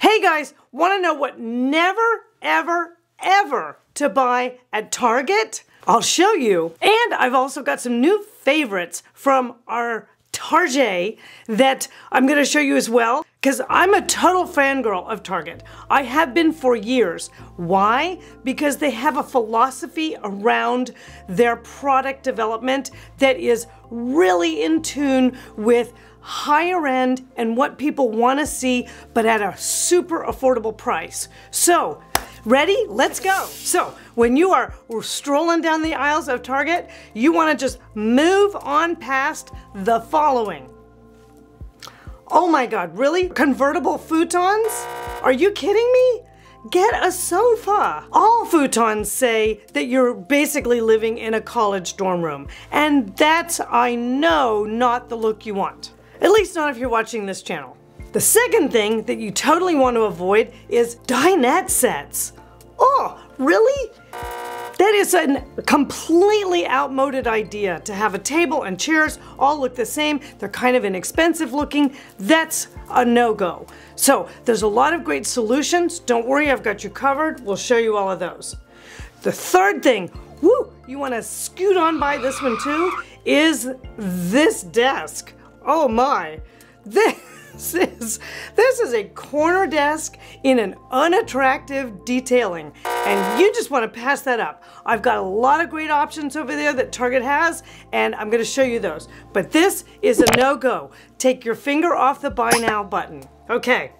Hey guys, want to know what never, ever, ever to buy at Target? I'll show you. And I've also got some new favorites from our Target that I'm going to show you as well because I'm a total fangirl of Target. I have been for years. Why? Because they have a philosophy around their product development that is really in tune with higher end and what people want to see, but at a super affordable price. So, ready? Let's go. So, when you are strolling down the aisles of Target, you want to just move on past the following. Oh my God, really? Convertible futons? Are you kidding me? Get a sofa. All futons say that you're basically living in a college dorm room. And that's, I know, not the look you want. At least not if you're watching this channel. The second thing that you totally want to avoid is dinette sets. Oh, really? That is a completely outmoded idea to have a table and chairs all look the same. They're kind of inexpensive looking. That's a no-go. So there's a lot of great solutions. Don't worry, I've got you covered. We'll show you all of those. The third thing, whoo, you want to scoot on by this one too, is this desk. Oh my. This is, this is a corner desk in an unattractive detailing. And you just want to pass that up. I've got a lot of great options over there that Target has, and I'm going to show you those. But this is a no-go. Take your finger off the buy now button. Okay.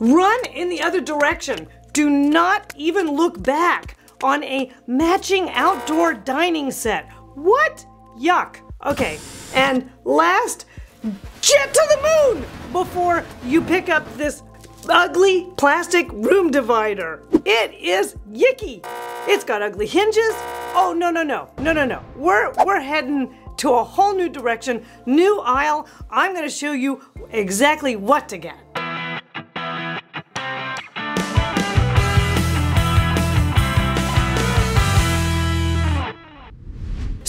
Run in the other direction. Do not even look back on a matching outdoor dining set. What? Yuck. Okay. And last jet to the moon before you pick up this ugly plastic room divider. It is yicky. It's got ugly hinges. Oh, no, no, no, no, no, no. We're, we're heading to a whole new direction, new aisle. I'm gonna show you exactly what to get.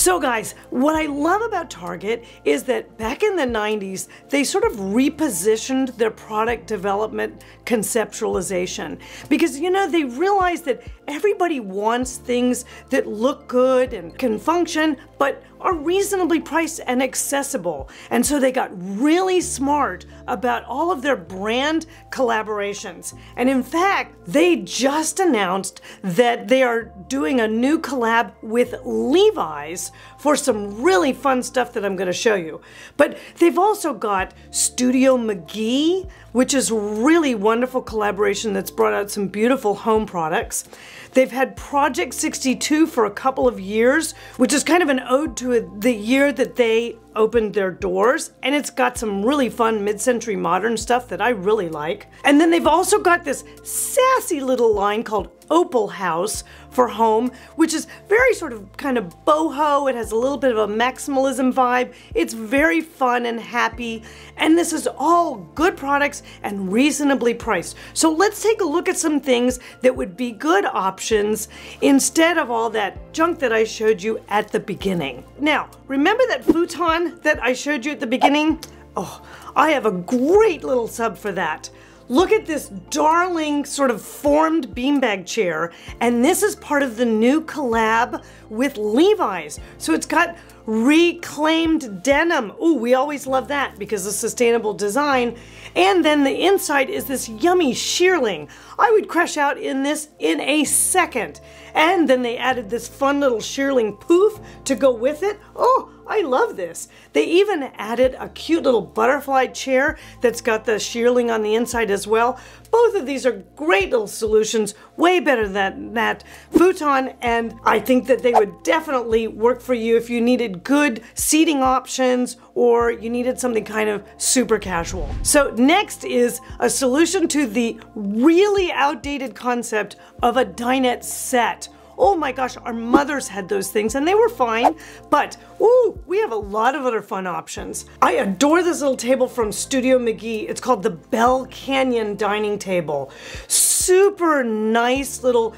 So guys, what I love about Target is that back in the 90s, they sort of repositioned their product development conceptualization. Because, you know, they realized that everybody wants things that look good and can function, but are reasonably priced and accessible. And so they got really smart about all of their brand collaborations. And in fact, they just announced that they are doing a new collab with Levi's for some really fun stuff that I'm going to show you. But they've also got Studio McGee, which is a really wonderful collaboration that's brought out some beautiful home products. They've had Project 62 for a couple of years, which is kind of an ode to the year that they opened their doors, and it's got some really fun mid-century modern stuff that I really like. And then they've also got this sassy little line called Opalhouse for home, which is very sort of kind of boho. It has a little bit of a maximalism vibe. It's very fun and happy, and this is all good products and reasonably priced. So let's take a look at some things that would be good options instead of all that junk that I showed you at the beginning. Now, remember that futon that I showed you at the beginning? Oh, I have a great little sub for that. Look at this darling sort of formed beanbag chair, and this is part of the new collab with Levi's. So it's got reclaimed denim. Ooh, we always love that because of sustainable design. And then the inside is this yummy shearling. I would crash out in this in a second. And then they added this fun little shearling poof to go with it. Oh, I love this. They even added a cute little butterfly chair that's got the shearling on the inside as well. Both of these are great little solutions, way better than that futon, and I think that they would definitely work for you if you needed good seating options or you needed something kind of super casual. So next is a solution to the really outdated concept of a dinette set. Oh my gosh, our mothers had those things and they were fine, but ooh, we have a lot of other fun options. I adore this little table from Studio McGee. It's called the Bell Canyon Dining Table. Super nice little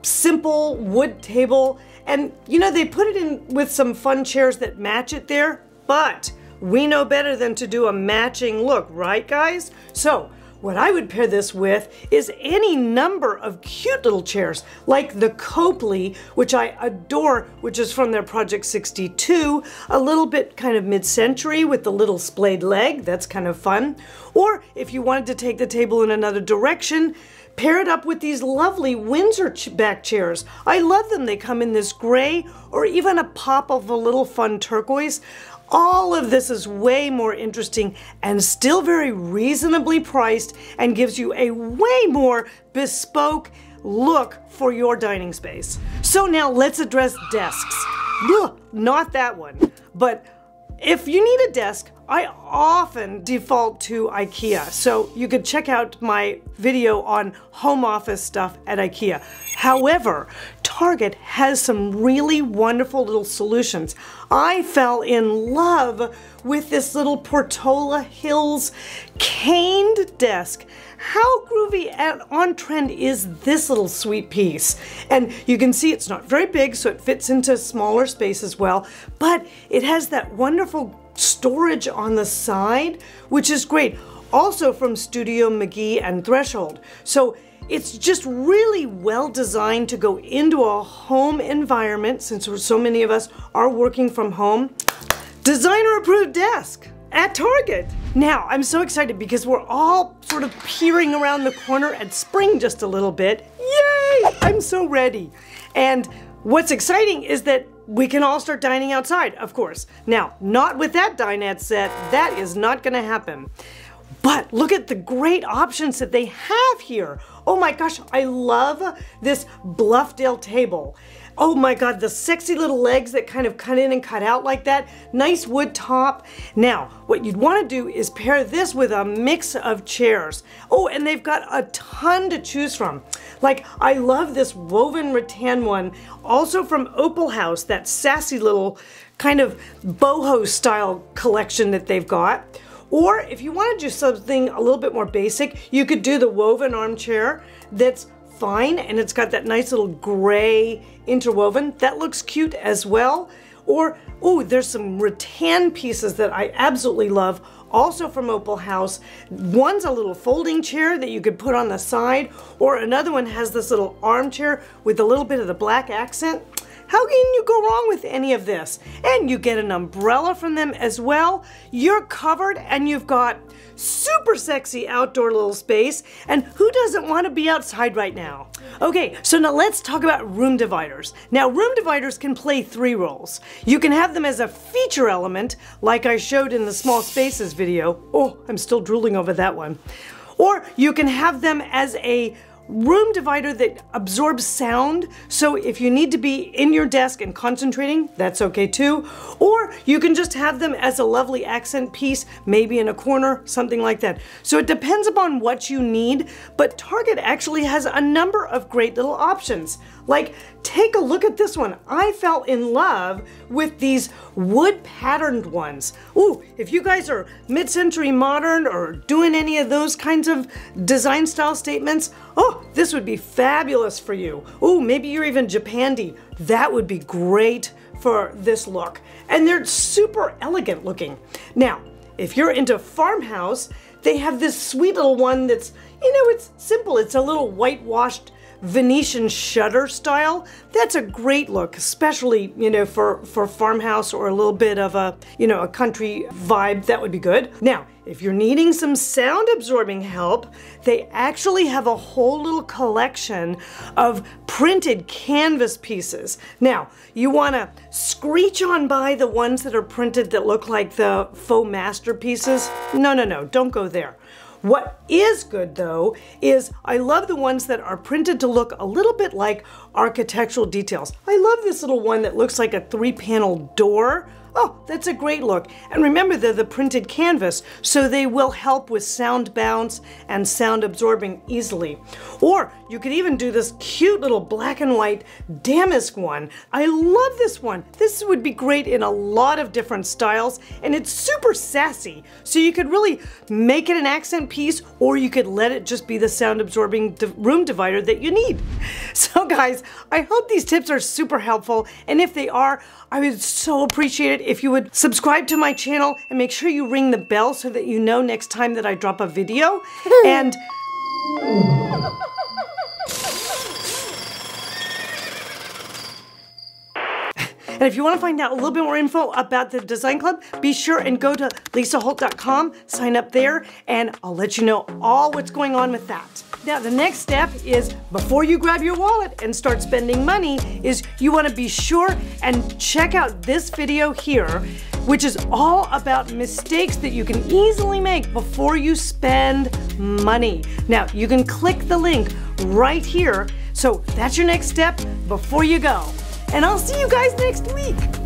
simple wood table. And you know, they put it in with some fun chairs that match it there, but we know better than to do a matching look, right guys? So what I would pair this with is any number of cute little chairs, like the Copley, which I adore, which is from their Project 62, a little bit kind of mid-century with the little splayed leg, that's kind of fun. Or if you wanted to take the table in another direction, pair it up with these lovely Windsor ch back chairs. I love them. They come in this gray or even a pop of a little fun turquoise. All of this is way more interesting and still very reasonably priced and gives you a way more bespoke look for your dining space. So now let's address desks. Ugh, not that one, but if you need a desk, I often default to IKEA. So you could check out my video on home office stuff at IKEA. However, Target has some really wonderful little solutions. I fell in love with this little Portola Hills caned desk. How groovy and on trend is this little sweet piece? And you can see it's not very big, so it fits into smaller space as well, but it has that wonderful storage on the side, which is great. Also from Studio McGee and Threshold. So it's just really well designed to go into a home environment since so many of us are working from home. Designer approved desk at Target. Now, I'm so excited because we're all sort of peering around the corner at spring just a little bit. Yay! I'm so ready. And what's exciting is that we can all start dining outside, of course. Now, not with that dinette set. That is not gonna happen. But look at the great options that they have here. Oh my gosh, I love this Bluffdale table. Oh my God, the sexy little legs that kind of cut in and cut out like that. Nice wood top. Now, what you'd want to do is pair this with a mix of chairs. Oh, and they've got a ton to choose from. Like, I love this woven rattan one, also from Opalhouse, that sassy little kind of boho style collection that they've got. Or if you want to do something a little bit more basic, you could do the woven armchair that's fine and it's got that nice little gray interwoven. That looks cute as well. Or, oh, there's some rattan pieces that I absolutely love, also from Opalhouse. One's a little folding chair that you could put on the side, or another one has this little armchair with a little bit of the black accent. How can you go wrong with any of this? And you get an umbrella from them as well. You're covered and you've got super sexy outdoor little space. And who doesn't want to be outside right now? Okay, so now let's talk about room dividers. Now, room dividers can play three roles. You can have them as a feature element, like I showed in the small spaces video. Oh, I'm still drooling over that one. Or you can have them as a room divider that absorbs sound. So if you need to be in your desk and concentrating, that's okay too. Or you can just have them as a lovely accent piece, maybe in a corner, something like that. So it depends upon what you need, but Target actually has a number of great little options. Like, take a look at this one. I fell in love with these wood patterned ones. Ooh, if you guys are mid-century modern or doing any of those kinds of design style statements, oh, this would be fabulous for you. Ooh, maybe you're even Japandi. That would be great for this look. And they're super elegant looking. Now, if you're into farmhouse, they have this sweet little one that's, you know, it's simple. It's a little whitewashed Venetian shutter style, that's a great look, especially, you know, for, for farmhouse or a little bit of a, you know, a country vibe, that would be good. Now, if you're needing some sound absorbing help, they actually have a whole little collection of printed canvas pieces. Now, you want to screech on by the ones that are printed that look like the faux masterpieces. No, no, no, don't go there. What is good though is I love the ones that are printed to look a little bit like architectural details. I love this little one that looks like a three panel door. Oh, that's a great look. And remember, they're the printed canvas, so they will help with sound bounce and sound absorbing easily. Or you could even do this cute little black and white damask one. I love this one. This would be great in a lot of different styles, and it's super sassy. So you could really make it an accent piece, or you could let it just be the sound absorbing room divider that you need. So guys, I hope these tips are super helpful, and if they are, I would so appreciate it if you would subscribe to my channel and make sure you ring the bell so that you know next time that I drop a video. and And if you want to find out a little bit more info about the Dezign Club, be sure and go to lisaholt.com, sign up there, and I'll let you know all what's going on with that. Now, the next step is before you grab your wallet and start spending money, is you want to be sure and check out this video here, which is all about mistakes that you can easily make before you spend money. Now, you can click the link right here. So that's your next step before you go and I'll see you guys next week.